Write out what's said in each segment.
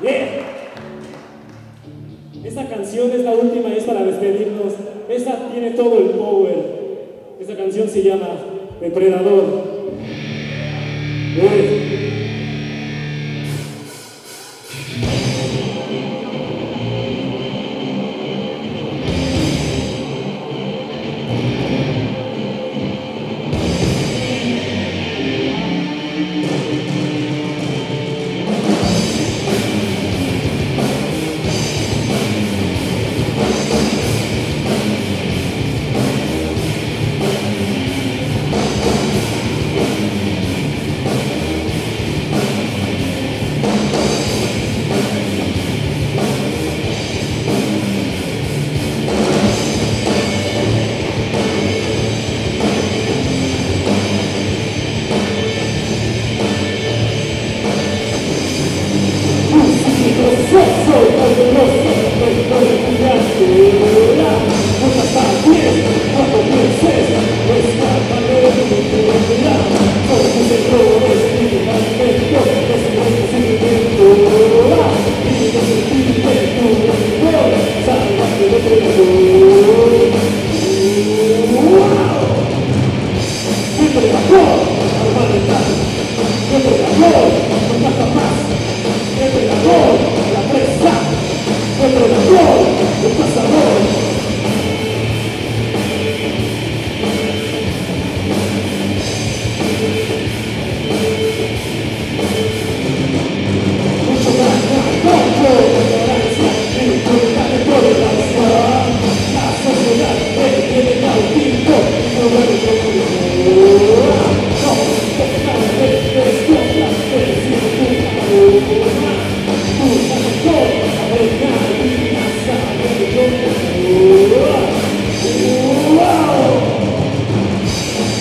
Yeah. Esta canción es la última y es para despedirnos. Esta tiene todo el power. Esta canción se llama Depredador. You.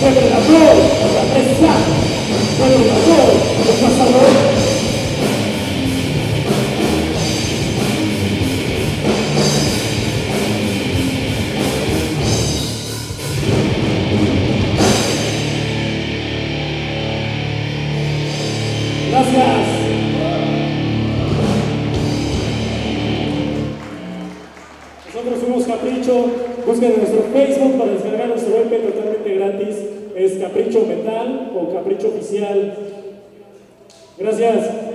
Depredador, la presa. Depredador, el cazador. Gracias. Nosotros somos Capricho. Busquen nuestro Facebook para descargar nuestro EP totalmente gratis. Es Capricho Metal o Capricho Oficial. Gracias.